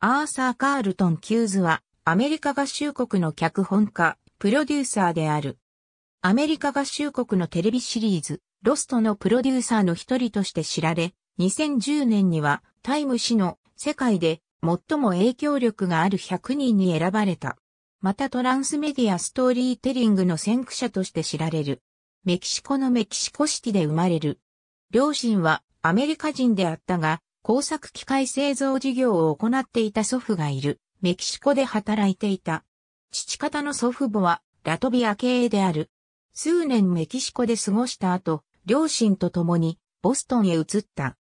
アーサー・カールトン・キューズは、アメリカ合衆国の脚本家、プロデューサーである。アメリカ合衆国のテレビシリーズ、ロストのプロデューサーの一人として知られ、2010年には、タイム誌の世界で最も影響力がある100人に選ばれた。またトランスメディアストーリーテリングの先駆者として知られる。メキシコのメキシコシティで生まれる。両親はアメリカ人であったが、工作機械製造事業を行っていた祖父がいる。メキシコで働いていた。父方の祖父母はラトビア系である。数年メキシコで過ごした後、両親と共にボストンへ移った。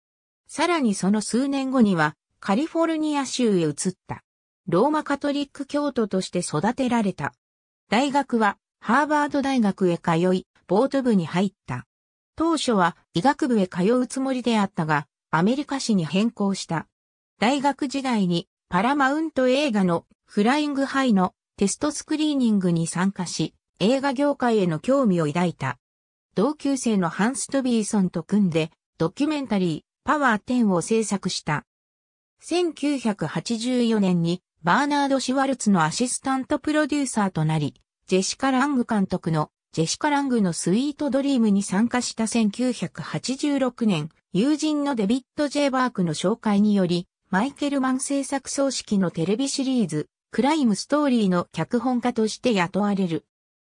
さらにその数年後にはカリフォルニア州へ移った。ローマカトリック教徒として育てられた。大学はハーバード大学へ通い、ボート部に入った。当初は医学部へ通うつもりであったが、アメリカ史に変更した。大学時代にパラマウント映画のフライングハイのテストスクリーニングに参加し、映画業界への興味を抱いた。同級生のハンス・トビーソンと組んで、ドキュメンタリー、パワー10を制作した。1984年にバーナード・シュワルツのアシスタントプロデューサーとなり、ジェシカ・ラング監督のジェシカ・ラングのスイートドリームに参加した1986年、友人のデビッド・ジェイ・バークの紹介により、マイケルマン制作総指揮のテレビシリーズ、クライムストーリーの脚本家として雇われる。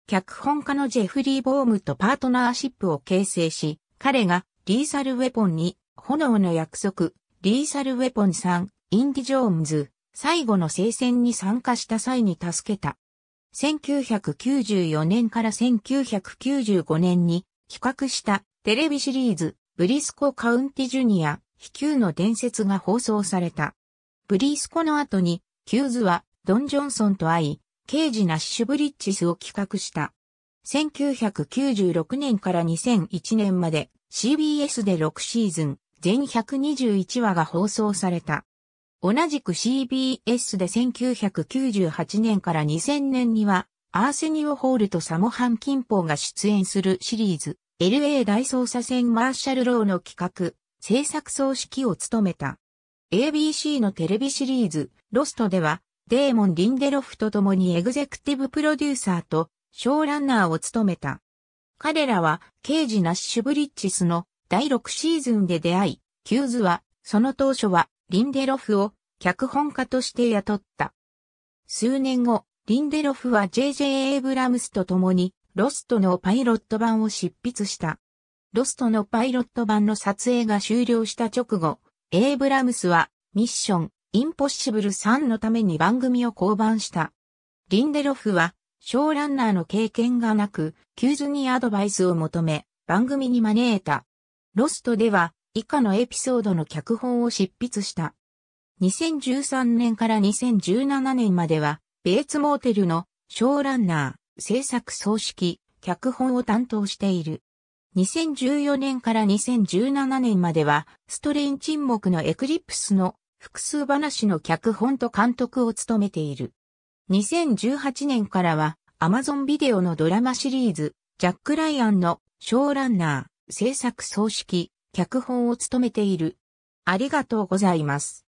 脚本家のジェフリー・ボームとパートナーシップを形成し、彼がリーサル・ウェポンに、炎の約束、リーサル・ウェポン3、インディ・ジョーンズ、最後の聖戦に参加した際に助けた。1994年から1995年に企画したテレビシリーズブリスコカウンティジュニア秘球の伝説が放送された。ブリスコの後にキューズはドン・ジョンソンと会い、刑事ナッシュブリッジスを企画した。1996年から2001年まで CBS で6シーズン全121話が放送された。同じく CBS で1998年から2000年には、アーセニオ・ホールとサモハン・キンポーが出演するシリーズ、LA 大捜査線マーシャル・ローの企画、制作総指揮を務めた。ABC のテレビシリーズ、ロストでは、デーモン・リンデロフと共にエグゼクティブプロデューサーとショーランナーを務めた。彼らは、刑事ナッシュブリッジスの第6シーズンで出会い、キューズは、その当初はリンデロフを脚本家として雇った。数年後、リンデロフは J.J. エイブラムスと共にロストのパイロット版を執筆した。ロストのパイロット版の撮影が終了した直後、エイブラムスはミッションインポッシブル3のために番組を降板した。リンデロフはショーランナーの経験がなく、キューズにアドバイスを求め、番組に招いた。ロストでは以下のエピソードの脚本を執筆した。2013年から2017年までは、ベーツモーテルのショーランナー、制作総指揮、脚本を担当している。2014年から2017年までは、ストレイン沈黙のエクリプスの複数話の脚本と監督を務めている。2018年からは、アマゾンビデオのドラマシリーズ、ジャック・ライアンのショーランナー、制作総指揮、脚本を務めている。ありがとうございます。